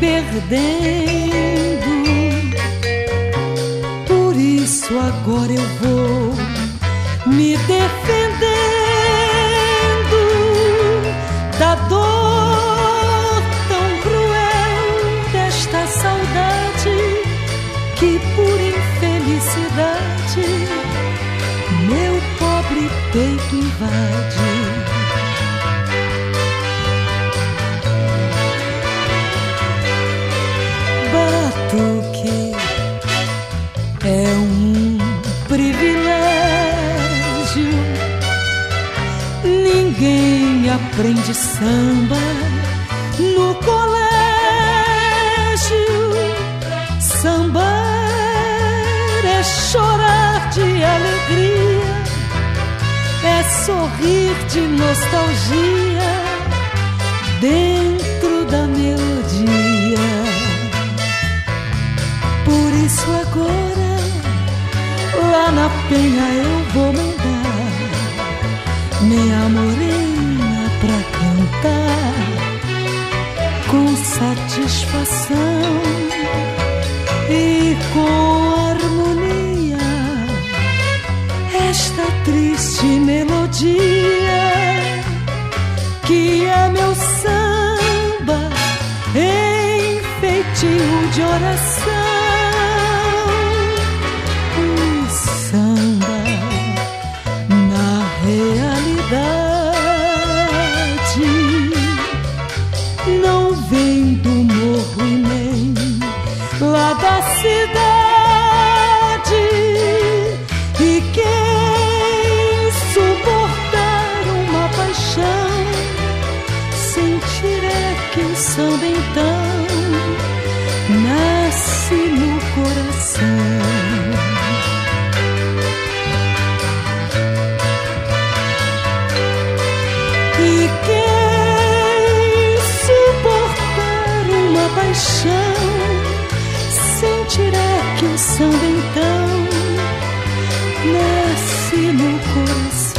perdendo. Por isso agora eu vou me defendendo da dor tão cruel desta saudade que por infelicidade meu pobre peito invade. Ninguém aprende samba no colégio. Sambar é chorar de alegria, é sorrir de nostalgia dentro da melodia. Por isso agora lá na penha eu vou mandar minha morena pra cantar com satisfação e com harmonia esta triste melodia que é meu samba em feitio de oração. Lá da cidade. E quem suportar uma paixão sentir é que o samba então nasce no coração. E quem suportar uma paixão sentirá que o samba então nasce no coração.